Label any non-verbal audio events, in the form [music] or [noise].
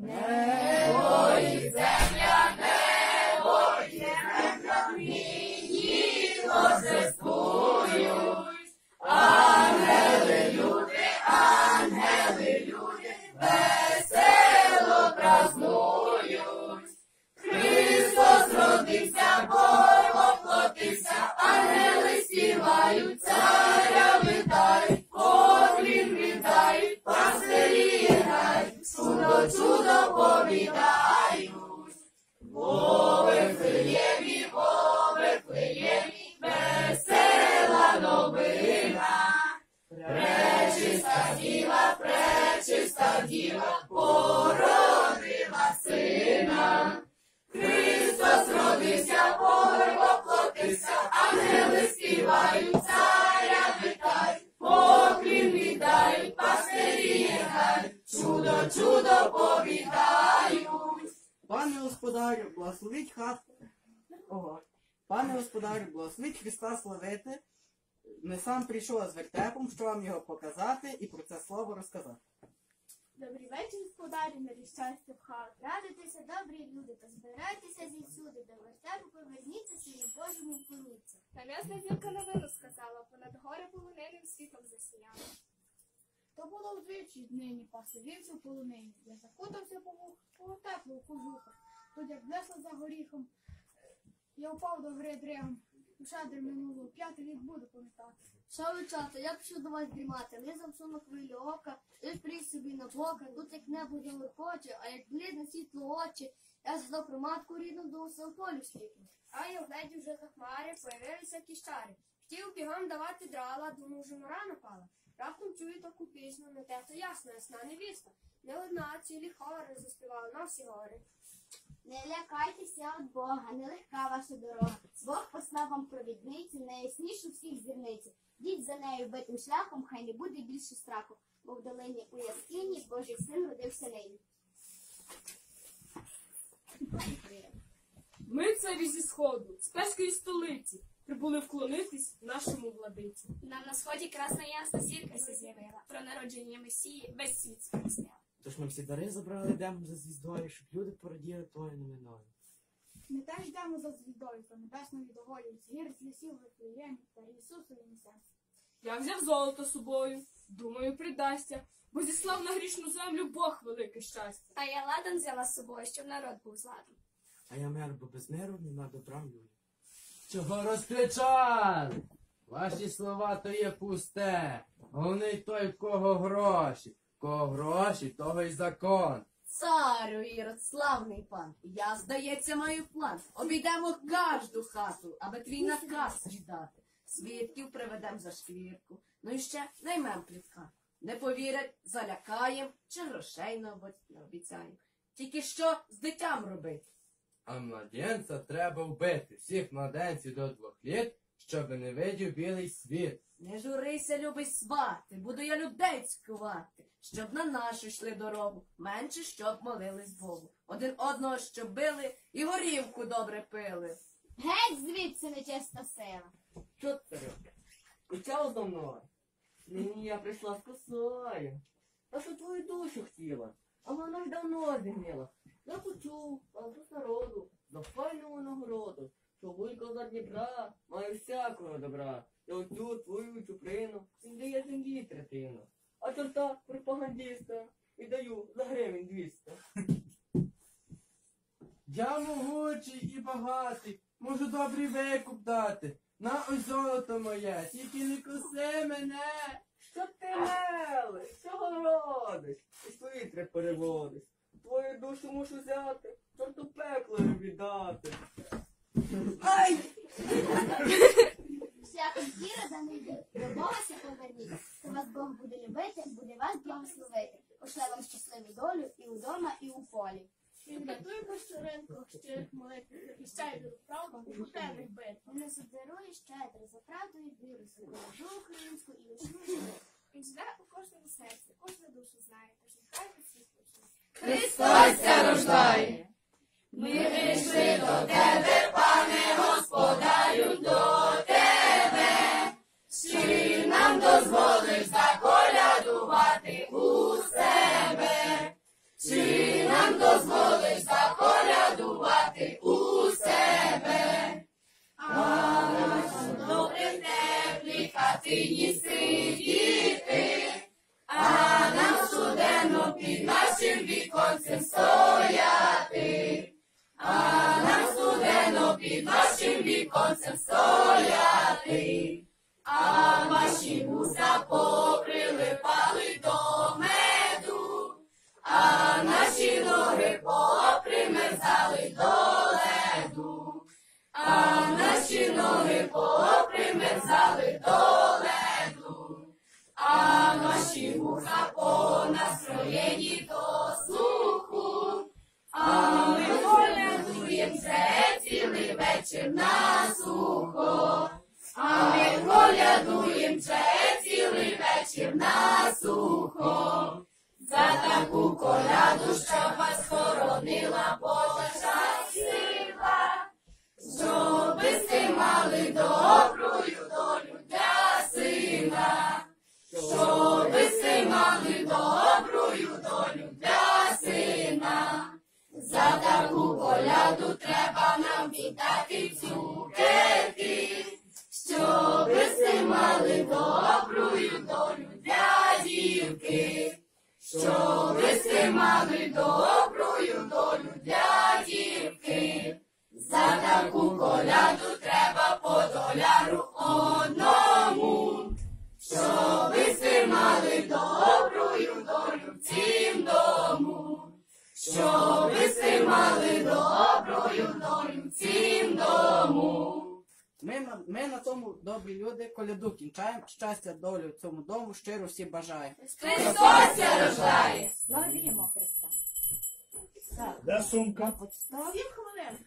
Небо діва, породила сина. Христос родився, Бог воплотився, ангели співають, царя вітають, поклін віддають, пастирі грають, чудо, чудо повідають. Пане господарю, благословіть хат. Ого. Пане господарю, благословіть Христа славити. Не сам прийшов з вертепом, що вам його показати і про це слово розказати. Добрий вечір, господарі, мирі щастя в хату. Радуйтеся, добрі люди, та збирайтеся зісюди, до вертепу поверніться, силі Божому вклоніться. Нам'язна зірка новину сказала, понад гори полониним світом засіяла. То було вдвічі днині, паси вівці полонині. Я закутався по по теплу кожуха. Тут як блесло за горіхом, я впав до гри дригом. Шадр минуло, п'ятий рік буду пам'ятати. Ви чата, я пішов до вас дрімати, сон на хвилі ока, ти прийш собі на бока, тут як небо хоче, а як блідне світло очі, я згадав про матку рідну до свого полю світло. А я вгледів вже за хмари, появилися кіщари. Хотів бігом давати драла, думав, вже мора напала. Раптом чую таку пісню, не те то ясно, ясна невіста. Не одна, цілі хори заспівали на всі гори. Не лякайтеся від Бога, нелегка ваша дорога. Бог послав вам провідницю, найяснішу всіх зірниці. Діть за нею битим шляхом, хай не буде більше страху, бо в долині у яскині Божий син родився нині. Ми царі зі сходу, з перської столиці, прибули вклонитись нашому владиці. Нам на сході красна ясна зірка з'явила. Про народження Месії весь світ сповістила. Тож ми всі дари забрали, йдемо за звіздою, щоб люди пораділи тою новиною. Ми теж йдемо за звіздою, про небесну відоволю, з гір з лісів Вифлеєм та Ісусові несе. Я взяв золото з собою, думаю, придасться, бо зіслав на грішну землю Бог велике щастя. А я ладан взяла з собою, щоб народ був з ладом. А я мер, бо без миру нема добра в людях. Чого розкричали? Ваші слова то є пусте. Головний той, в кого гроші. Кого гроші, того й закон. Царю Ірод, славний пан, я, здається, маю план. Обійдемо кожну хату, аби твій наказ віддати. Свідків приведем за шквірку, ну і ще наймем плітка. Не повірять, залякаєм, чи грошей не обіцяєм. Тільки що з дитям робити? А младенця треба вбити. Всіх младенців до двох літ, щоб не видів білий світ. Не журися, любий свати, буду я людей цькувати, щоб на нашу йшли дорогу, менше щоб молились Богу. Один одного щоб били і горівку добре пили. Геть звідси нечесна сила. Що це робить? Почав зо мною? Нині я прийшла з косою. А що твою душу хотіла? А вона й давно зігніла. Я почув, з народу, за файну нагороду, що вуйко за Дніпра має всякого добра. І оцю твою чуприну віддає землі третину. А чорта пропагандиста віддаю за гривень 200. [laughs] Я могучий і багатий, можу добрий викуп дати. На ось золото моє, тільки не коси мене. Що ти мелиш? Що городиш? І світри переводиш. Душу мушу взяти, чорту пекло віддати. Ай! Всяка віра за ним до Бога ся поверніть. То вас Бог буде любити, буде вас благословити. Пошле вам щасливу долю і удома, і у полі. Відрятуй Кощуренко, щирих молитв, захищай віру правду, у темних битв. Не сударує щедро за правду і віру, за українську і учну живу. Він живе у кожному серці, кожну душу знає, Христос ся рождає. Ми прийшли до тебе, пане господарю, до тебе, чи нам дозволиш заколядувати у себе, чи нам дозволиш заколядувати у себе, а в добре теплі хатині. Під нашим віконцем стояти, а ваші вуса поприлипали до меду, а наші ноги попримерзали цілий дівки. Щоби си мали добрую долю для дівки, за таку коляду треба по доляру одному, щоби си мали добрую долю в цім дому, щоби си мали добрую долю в дому. Ми на, ми на тому добрі люди коляду кінчаємо. Щастя, долю цьому дому щиро всі бажаємо. Христос рождає! Славімо Христа. Де сумка? Сім хвилин.